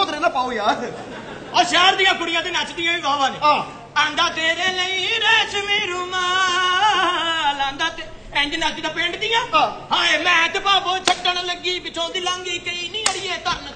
ਉਧਰੇ ਨਾ ਪਾਓ ਯਾਰ। ਉਹ ਸ਼ਹਿਰ ਦੀਆਂ ਕੁੜੀਆਂ ਤੇ ਨੱਚਦੀਆਂ ਵੀ ਵਾਵਾ ਨੇ। ਆ ਆਂਦਾ ਤੇਰੇ ਲਈ ਰੇਸ਼ਮੀ ਰੁਮਾਲ। ਆਂਦਾ ਤੇ ਇੰਜ ਨੱਚਦਾ ਪਿੰਡ ਦੀਆਂ? ਹਾਂ। ਹਾਏ ਮੈਂ ਤੇ ਬਾਬੋ ਛੱਡਣ ਲੱਗੀ ਪਿਛੋਂ ਦੀ ਲੰਗੀ ਕਈ ਨਹੀਂ ਅੜੀਏ ਧਰਨ